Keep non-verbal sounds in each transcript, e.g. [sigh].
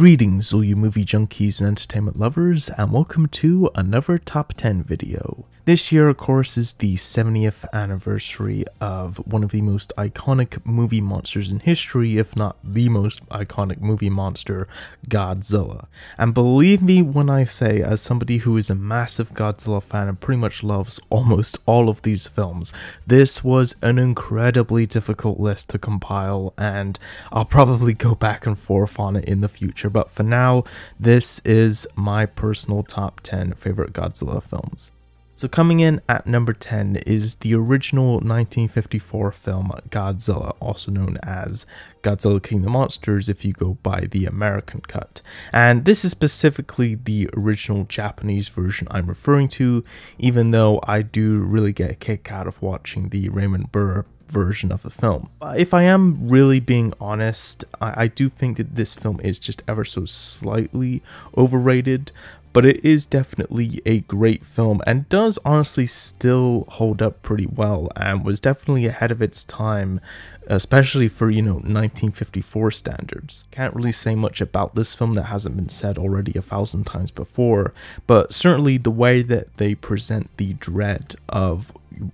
Greetings all you movie junkies and entertainment lovers and welcome to another top 10 video. This year of course is the 70th anniversary of one of the most iconic movie monsters in history if not the most iconic movie monster, Godzilla. And believe me when I say as somebody who is a massive Godzilla fan and pretty much loves almost all of these films, this was an incredibly difficult list to compile and I'll probably go back and forth on it in the future but for now, this is my personal top 10 favorite Godzilla films. So coming in at number 10 is the original 1954 film Godzilla, also known as Godzilla King of the Monsters if you go by the American cut. And this is specifically the original Japanese version I'm referring to, even though I do really get a kick out of watching the Raymond Burr version of the film. Uh, if I am really being honest, I, I do think that this film is just ever so slightly overrated but it is definitely a great film and does honestly still hold up pretty well and was definitely ahead of its time especially for you know 1954 standards can't really say much about this film that hasn't been said already a thousand times before but certainly the way that they present the dread of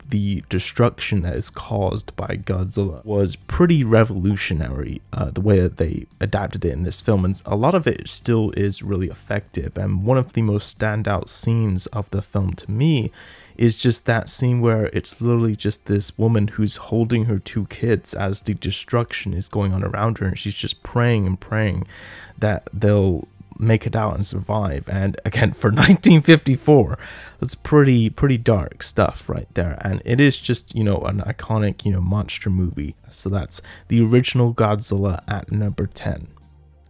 the destruction that is caused by Godzilla was pretty revolutionary. Uh, the way that they adapted it in this film, and a lot of it still is really effective. And one of the most standout scenes of the film to me is just that scene where it's literally just this woman who's holding her two kids as the destruction is going on around her, and she's just praying and praying that they'll make it out and survive. And again, for [laughs] 1954, that's pretty pretty dark stuff right there. And it is just you know an iconic you know monster movie. So that's the original Godzilla at number 10.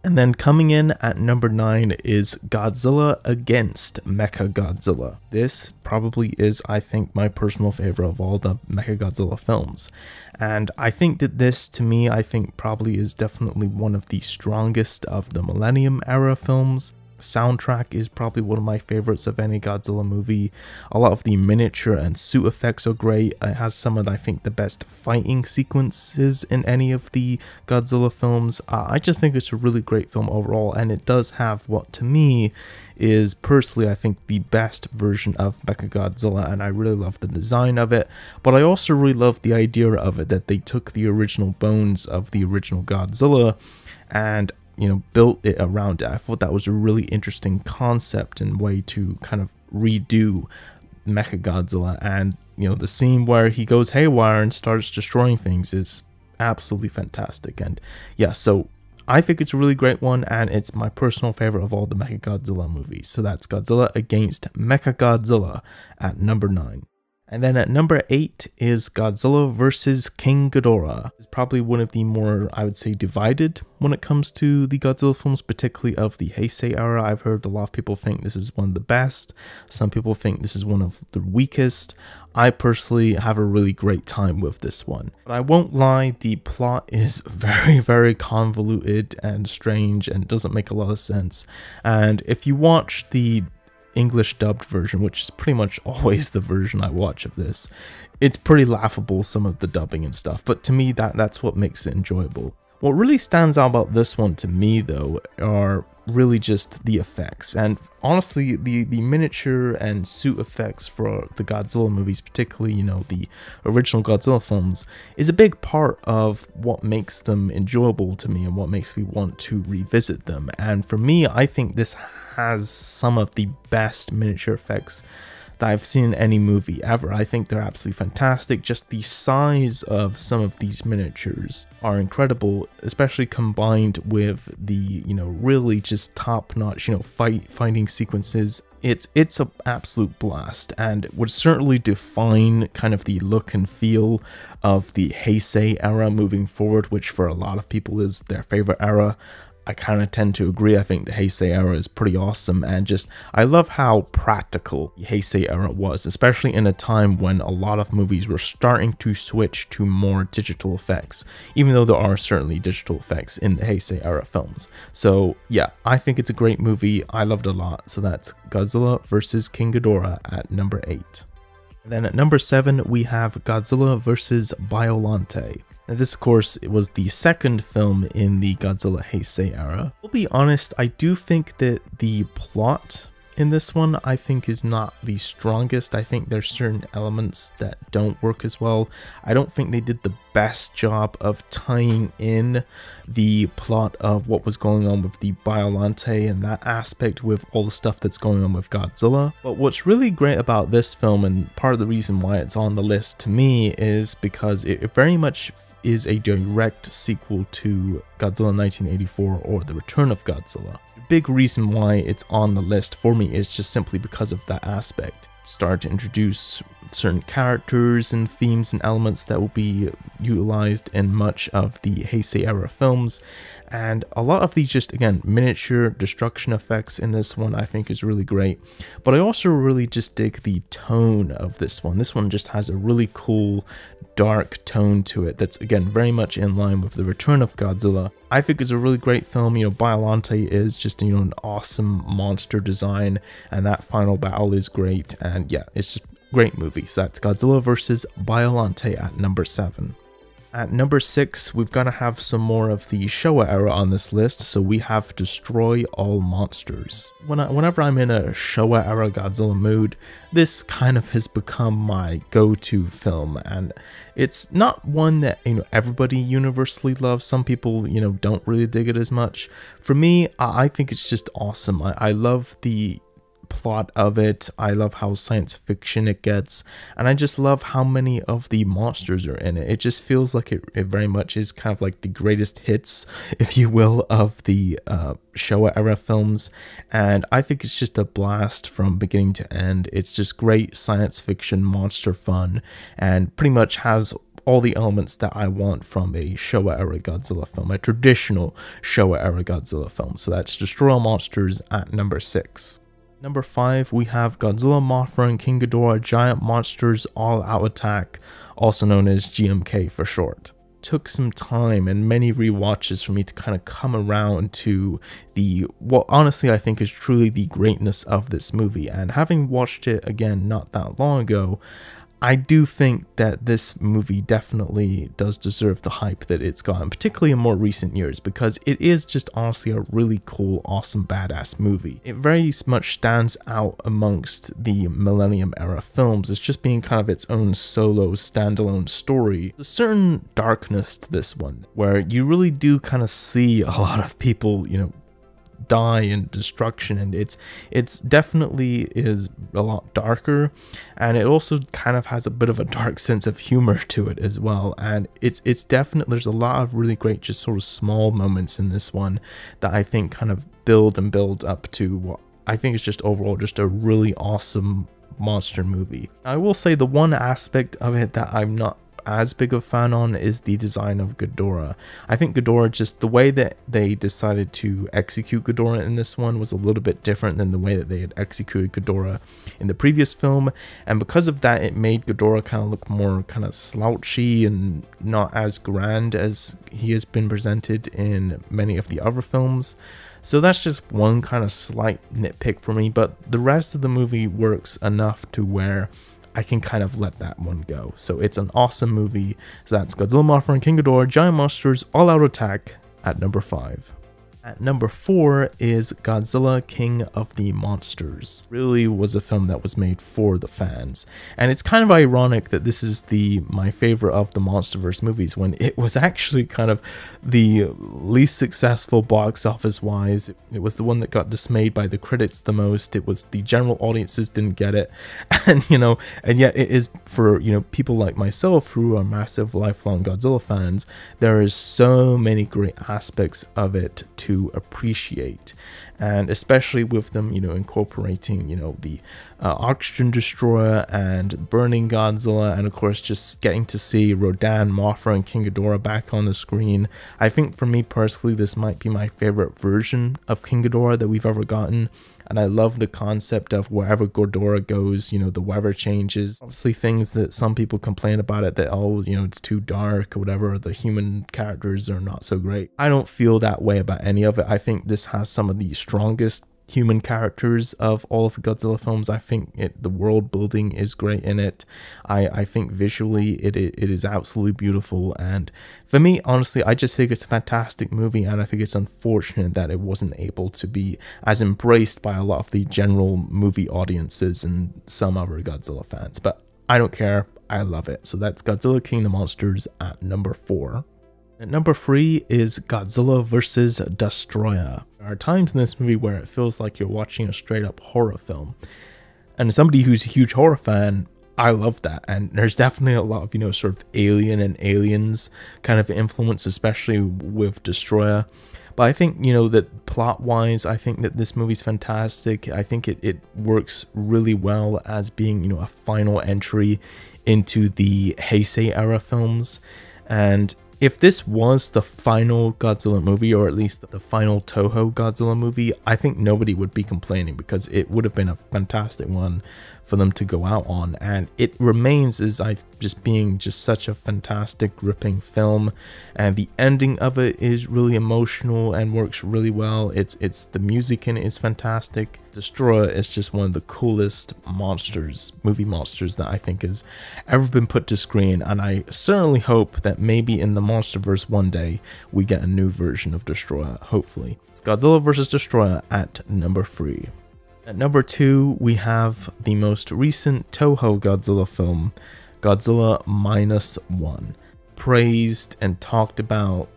And then coming in at number 9 is Godzilla Against Mechagodzilla. This probably is, I think, my personal favorite of all the Mechagodzilla films. And I think that this, to me, I think probably is definitely one of the strongest of the Millennium era films soundtrack is probably one of my favorites of any Godzilla movie. A lot of the miniature and suit effects are great. It has some of, I think, the best fighting sequences in any of the Godzilla films. Uh, I just think it's a really great film overall, and it does have what, to me, is personally, I think, the best version of Mechagodzilla, and I really love the design of it. But I also really love the idea of it that they took the original bones of the original Godzilla and you know, built it around it. I thought that was a really interesting concept and way to kind of redo Mechagodzilla. And, you know, the scene where he goes haywire and starts destroying things is absolutely fantastic. And yeah, so I think it's a really great one, and it's my personal favorite of all the Mechagodzilla movies. So that's Godzilla against Mechagodzilla at number 9. And then at number 8 is Godzilla vs. King Ghidorah. It's probably one of the more, I would say, divided when it comes to the Godzilla films, particularly of the Heisei era. I've heard a lot of people think this is one of the best. Some people think this is one of the weakest. I personally have a really great time with this one. But I won't lie, the plot [laughs] is very, very convoluted and strange and doesn't make a lot of sense. And if you watch the English dubbed version, which is pretty much [laughs] always the version I watch of this. It's pretty laughable, some of the dubbing and stuff, but to me, that that's what makes it enjoyable. What really stands out about this one to me, though, are really just the effects. And honestly, the, the miniature and suit effects for the Godzilla movies, particularly, you know, the original Godzilla films, is a big part of what makes them enjoyable to me and what makes me want to revisit them. And for me, I think this has some of the best miniature effects that I've seen in any movie ever. I think they're absolutely fantastic. Just the size of some of these miniatures are incredible, especially combined with the, you know, really just top-notch, you know, fight fighting sequences. It's it's an absolute blast and would certainly define kind of the look and feel of the Heisei era moving forward, which for a lot of people is their favorite era. I kind of tend to agree. I think the Heisei era is pretty awesome and just I love how practical the Heisei era was, especially in a time when a lot of movies were starting to switch to more digital effects, even though there are certainly digital effects in the Heisei era films. So yeah, I think it's a great movie. I loved it a lot. So that's Godzilla vs. King Ghidorah at number 8. Then at number 7 we have Godzilla vs. Biollante. And this, of course, was the second film in the Godzilla Heisei era. I'll be honest, I do think that the plot in this one I think is not the strongest. I think there's certain elements that don't work as well. I don't think they did the best job of tying in the plot of what was going on with the Biollante and that aspect with all the stuff that's going on with Godzilla. But what's really great about this film and part of the reason why it's on the list to me is because it very much is a direct sequel to Godzilla 1984 or The Return of Godzilla big reason why it's on the list for me is just simply because of that aspect. Start to introduce certain characters and themes and elements that will be utilized in much of the Heisei era films. And a lot of these just again miniature destruction effects in this one I think is really great. But I also really just dig the tone of this one. This one just has a really cool dark tone to it that's again very much in line with the return of Godzilla. I think it's a really great film. You know Biollante is just you know an awesome monster design and that final battle is great. And yeah it's just Great movies. That's Godzilla vs. Biollante at number 7. At number 6, we've got to have some more of the Showa era on this list, so we have Destroy All Monsters. When I, whenever I'm in a Showa era Godzilla mood, this kind of has become my go-to film, and it's not one that you know everybody universally loves. Some people, you know, don't really dig it as much. For me, I think it's just awesome. I, I love the plot of it. I love how science fiction it gets. And I just love how many of the monsters are in it. It just feels like it, it very much is kind of like the greatest hits, [laughs] if you will, of the uh, Showa era films. And I think it's just a blast from beginning to end. It's just great science fiction monster fun and pretty much has all the elements that I want from a Showa era Godzilla film, a traditional Showa era Godzilla film. So that's Destroy All Monsters at number 6. Number 5, we have Godzilla, Mothra, and King Ghidorah Giant Monsters All Out Attack, also known as GMK for short. Took some time and many re-watches for me to kind of come around to the what honestly I think is truly the greatness of this movie. And having watched it again not that long ago, I do think that this movie definitely does deserve the hype that it's gotten, particularly in more recent years, because it is just honestly a really cool, awesome, badass movie. It very much stands out amongst the Millennium era films as just being kind of its own solo, standalone story. There's a certain darkness to this one, where you really do kind of see a lot of people, you know, die and destruction and it's it's definitely is a lot darker and it also kind of has a bit of a dark sense of humor to it as well and it's it's definitely there's a lot of really great just sort of small moments in this one that I think kind of build and build up to what I think is just overall just a really awesome monster movie. I will say the one aspect of it that I'm not as big of a fan on is the design of Ghidorah. I think Ghidorah, just the way that they decided to execute Ghidorah in this one was a little bit different than the way that they had executed Ghidorah in the previous film, and because of that, it made Ghidorah kind of look more kind of slouchy and not as grand as he has been presented in many of the other films. So that's just one kind of slight nitpick for me, but the rest of the movie works enough to where I can kind of let that one go. So it's an awesome movie. So that's Godzilla, Mothra, and King Ghidorah, Giant Monsters, All Out Attack at number 5. At number four is Godzilla King of the Monsters. Really was a film that was made for the fans. And it's kind of ironic that this is the my favorite of the MonsterVerse movies when it was actually kind of the least successful box office wise. It was the one that got dismayed by the critics the most. It was the general audiences didn't get it. [laughs] And you know, and yet it is for, you know, people like myself who are massive lifelong Godzilla fans, there is so many great aspects of it to appreciate. And especially with them you know incorporating you know the uh, oxygen destroyer and burning godzilla and of course just getting to see rodan mothra and king ghidorah back on the screen. I think for me personally this might be my favorite version of king ghidorah that we've ever gotten and I love the concept of wherever Ghidorah goes, you know, the weather changes. Obviously, things that some people complain about it that, oh, you know, it's too dark or whatever, or the human characters are not so great. I don't feel that way about any of it. I think this has some of the strongest human characters of all of the Godzilla films. I think it, the world building is great in it. I, I think visually it, it, it is absolutely beautiful. And for me, honestly, I just think it's a fantastic movie. And I think it's unfortunate that it wasn't able to be as embraced by a lot of the general movie audiences and some other Godzilla fans. But I don't care. I love it. So that's Godzilla King of the Monsters at number four. At number three is Godzilla vs. Destoroyah. There are times in this movie where it feels like you're watching a straight up horror film. And as somebody who's a huge horror fan, I love that. And there's definitely a lot of, you know, sort of alien and aliens kind of influence, especially with Destoroyah. But I think, you know, that plot wise, I think that this movie's fantastic. I think it, it works really well as being, you know, a final entry into the Heisei era films. And if this was the final Godzilla movie, or at least the final Toho Godzilla movie, I think nobody would be complaining because it would have been a fantastic one for them to go out on. And it remains as I just being just such a fantastic, gripping film. And the ending of it is really emotional and works really well. It's it's the music in it is fantastic. Destoroyah is just one of the coolest monsters, movie monsters that I think has ever been put to screen. And I certainly hope that maybe in the MonsterVerse one day we get a new version of Destoroyah Hopefully, it's Godzilla vs. Destoroyah at number three. At number two, we have the most recent Toho Godzilla film, Godzilla Minus One, praised and talked about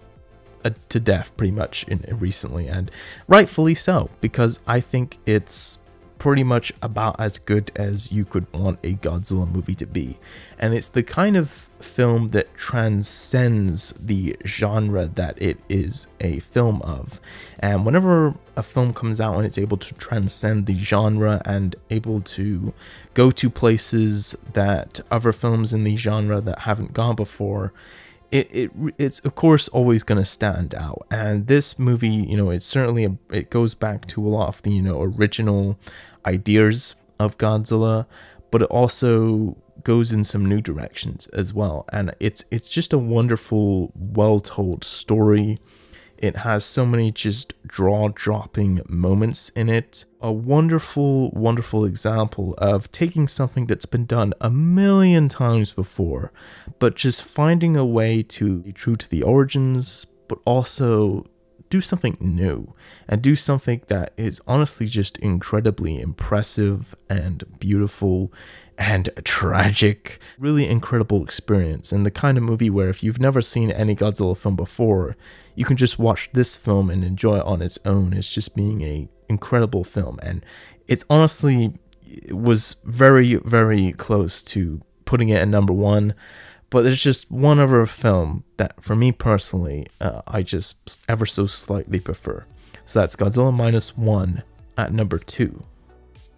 uh, to death pretty much in, recently, and rightfully so, because I think it's pretty much about as good as you could want a Godzilla movie to be. And it's the kind of film that transcends the genre that it is a film of. And whenever a film comes out and it's able to transcend the genre and able to go to places that other films in the genre that haven't gone before, it, it it's of course always going to stand out and this movie you know it's certainly a, it goes back to a lot of the you know original ideas of Godzilla, but it also goes in some new directions as well. And it's it's just a wonderful, well-told story. It has so many just jaw-dropping moments in it. A wonderful, wonderful example of taking something that's been done a million times before, but just finding a way to be true to the origins, but also do something new and do something that is honestly just incredibly impressive and beautiful and tragic. Really incredible experience and the kind of movie where if you've never seen any Godzilla film before, you can just watch this film and enjoy it on its own. It's just being a incredible film. And it's honestly it was very very close to putting it at number 1 but there's just one other film that, for me personally, uh, I just ever so slightly prefer. So that's Godzilla Minus One at number two.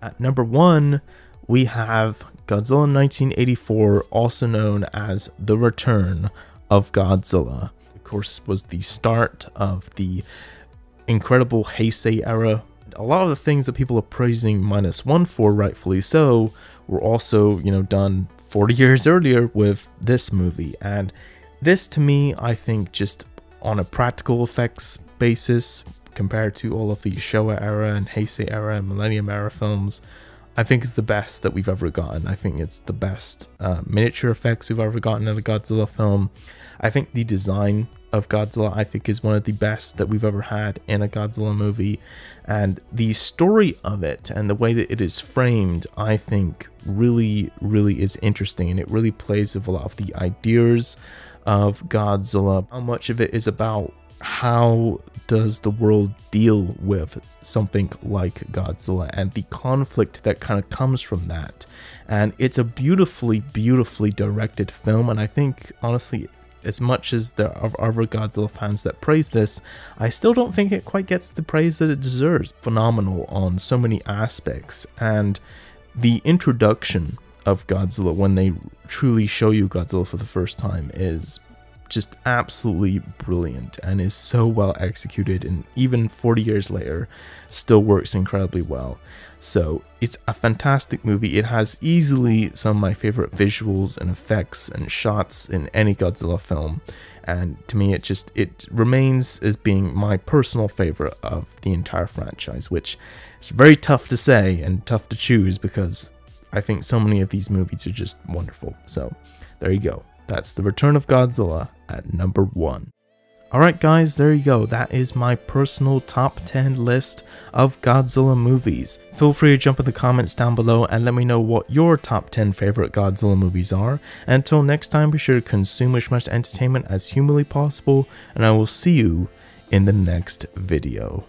At number one, we have Godzilla 1984, also known as The Return of Godzilla. Of course, was the start of the incredible Heisei era. A lot of the things that people are praising Minus One for, rightfully so, were also, you know, done 40 years earlier with this movie. And this to me, I think just on a practical effects basis, compared to all of the Showa era and Heisei era and Millennium era films, I think is the best that we've ever gotten. I think it's the best uh, miniature effects we've ever gotten in a Godzilla film. I think the design of Godzilla, I think, is one of the best that we've ever had in a Godzilla movie. And the story of it and the way that it is framed, I think, really, really is interesting. And it really plays with a lot of the ideas of Godzilla. How much of it is about how does the world deal with something like Godzilla and the conflict that kind of comes from that. And it's a beautifully, beautifully directed film. And I think, honestly, as much as there are other Godzilla fans that praise this, I still don't think it quite gets the praise that it deserves. Phenomenal on so many aspects, and the introduction of Godzilla when they truly show you Godzilla for the first time is just absolutely brilliant and is so well executed and even 40 years later still works incredibly well. So it's a fantastic movie. It has easily some of my favorite visuals and effects and shots in any Godzilla film. And to me it just it remains as being my personal favorite of the entire franchise, which is very tough to say and tough to choose because I think so many of these movies are just wonderful. So there you go. That's The Return of Godzilla at number 1. Alright guys, there you go. That is my personal top 10 list of Godzilla movies. Feel free to jump in the comments down below and let me know what your top 10 favorite Godzilla movies are. And until next time, be sure to consume as much entertainment as humanly possible, and I will see you in the next video.